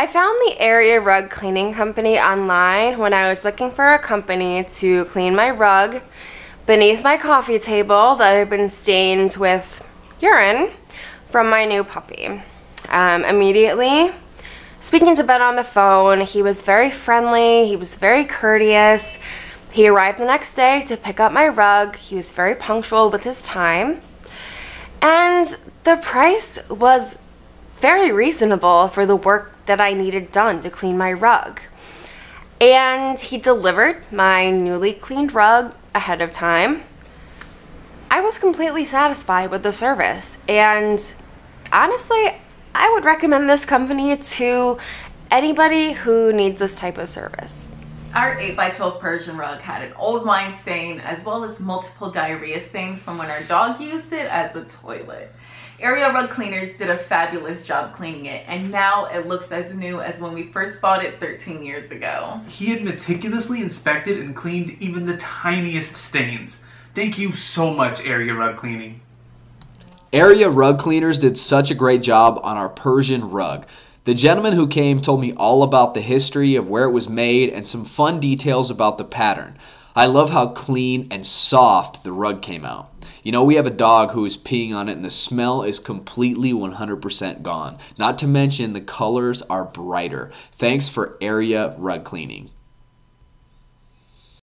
I found the Area Rug Cleaning Company online when I was looking for a company to clean my rug beneath my coffee table that had been stained with urine from my new puppy. Um, immediately, speaking to Ben on the phone, he was very friendly, he was very courteous. He arrived the next day to pick up my rug. He was very punctual with his time. And the price was very reasonable for the work that I needed done to clean my rug. And he delivered my newly cleaned rug ahead of time. I was completely satisfied with the service, and honestly, I would recommend this company to anybody who needs this type of service. Our 8x12 Persian rug had an old wine stain as well as multiple diarrhea stains from when our dog used it as a toilet. Area Rug Cleaners did a fabulous job cleaning it and now it looks as new as when we first bought it 13 years ago. He had meticulously inspected and cleaned even the tiniest stains. Thank you so much, Area Rug Cleaning. Area Rug Cleaners did such a great job on our Persian rug. The gentleman who came told me all about the history of where it was made and some fun details about the pattern. I love how clean and soft the rug came out. You know, we have a dog who is peeing on it and the smell is completely 100% gone. Not to mention the colors are brighter. Thanks for area rug cleaning.